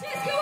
Českou